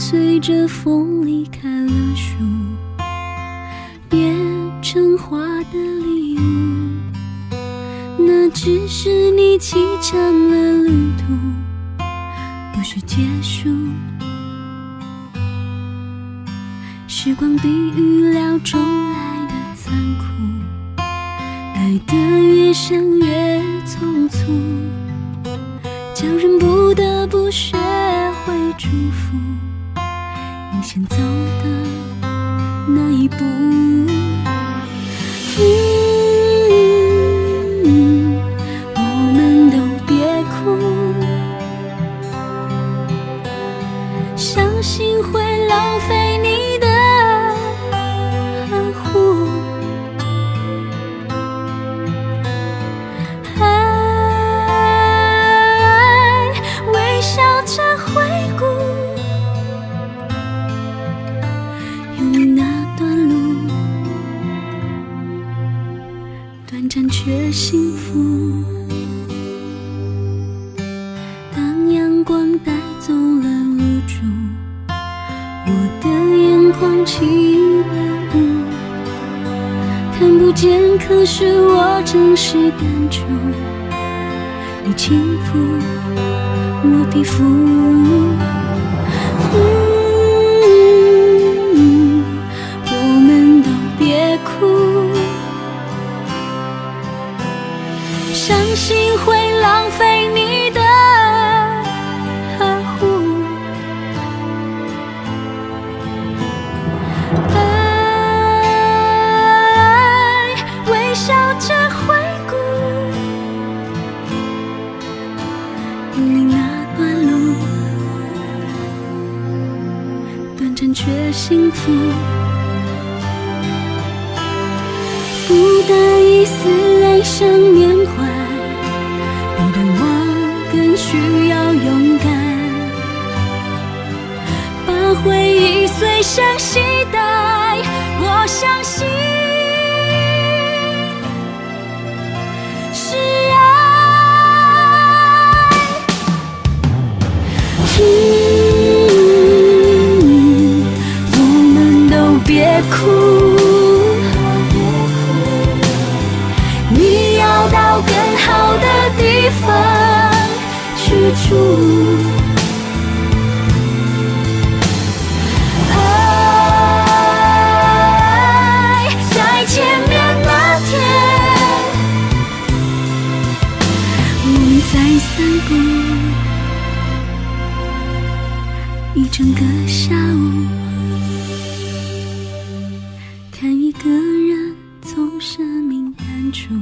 随着风离开了树，变成花的礼物。那只是你启程了旅途，不是结束。时光比预料中来的残酷，爱得越想越匆促，叫人不得不学会祝福。伤心会浪费你的呵护。爱微笑着回顾，有你那段路，短暂却幸福。眼眶起了雾。看不见，可是我真实感触。你轻抚我皮肤，嗯，我们都别哭，伤心会浪费你幸福。不带一丝哀伤缅怀，比的我更需要勇敢。把回忆随身携带，我相信哭，你要到更好的地方去住。爱在前面那天，我们在散步，一整个下午。一个人从生命淡出。